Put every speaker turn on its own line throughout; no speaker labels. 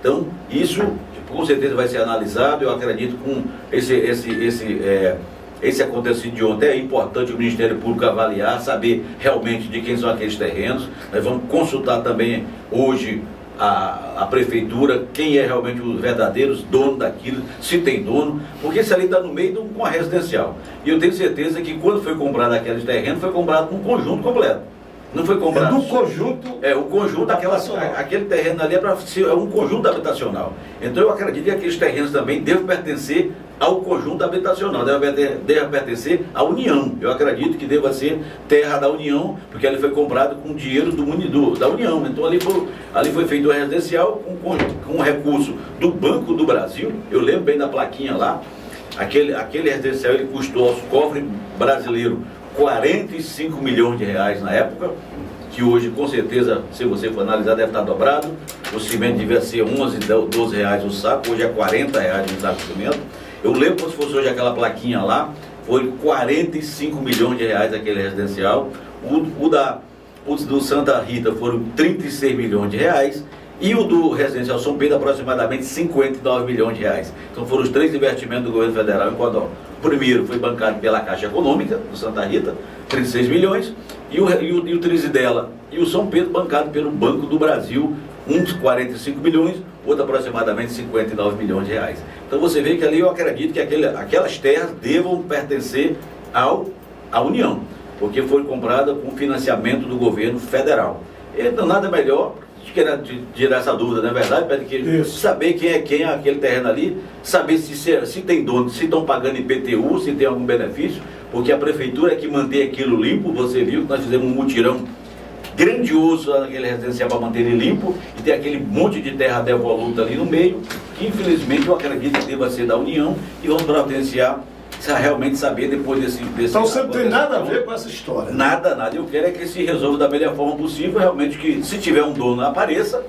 Então, isso com certeza vai ser analisado. Eu acredito com esse, esse, esse, é, esse acontecido de ontem. É importante o Ministério Público avaliar, saber realmente de quem são aqueles terrenos. Nós vamos consultar também hoje a, a prefeitura, quem é realmente os verdadeiros dono daquilo, se tem dono, porque isso ali está no meio de uma residencial. E eu tenho certeza que quando foi comprado aqueles terrenos, foi comprado um conjunto completo. Não foi comprado.
É do conjunto.
É, o conjunto, aquela, aquele terreno ali é, pra, é um conjunto habitacional. Então eu acredito que aqueles terrenos também devem pertencer ao conjunto habitacional, deve, deve pertencer à União. Eu acredito que deva ser terra da União, porque ele foi comprado com dinheiro do, do da União. Então ali foi, ali foi feito o residencial com, com, com recurso do Banco do Brasil. Eu lembro bem da plaquinha lá. Aquele, aquele residencial ele custou aos cofres brasileiros 45 milhões de reais na época, que hoje com certeza, se você for analisar, deve estar dobrado. O cimento devia ser 11, 12 reais o saco, hoje é 40 reais o saco de cimento. Eu lembro como se fosse hoje aquela plaquinha lá, foi 45 milhões de reais aquele residencial. O, o da, o do Santa Rita foram 36 milhões de reais. E o do Residencial São Pedro, aproximadamente 59 milhões de reais. Então foram os três investimentos do governo federal em Codó. O primeiro foi bancado pela Caixa Econômica, do Santa Rita, 36 milhões, e o, e o, e o Trizidela e o São Pedro bancado pelo Banco do Brasil, uns 45 milhões, outro aproximadamente 59 milhões de reais. Então você vê que ali eu acredito que aquele, aquelas terras devam pertencer ao, à União, porque foi comprada com financiamento do governo federal. Então nada melhor queira tirar essa dúvida, não é verdade, Pedro? Que saber quem é quem é aquele terreno ali, saber se, se, se tem dono, se estão pagando IPTU, se tem algum benefício, porque a prefeitura é que mantém aquilo limpo, você viu que nós fizemos um mutirão grandioso naquele residencial para manter ele limpo, e tem aquele monte de terra devoluta ali no meio, que infelizmente eu acredito que deva ser da União, e vamos providenciar realmente saber depois desse. desse
então você não tem nada a ver com essa história.
Nada, nada. Eu quero é que se resolva da melhor forma possível, realmente que se tiver um dono apareça,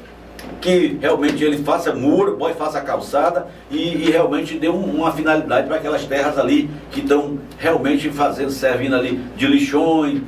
que realmente ele faça muro, pode faça calçada e, e realmente dê um, uma finalidade para aquelas terras ali que estão realmente fazendo, servindo ali de lixões,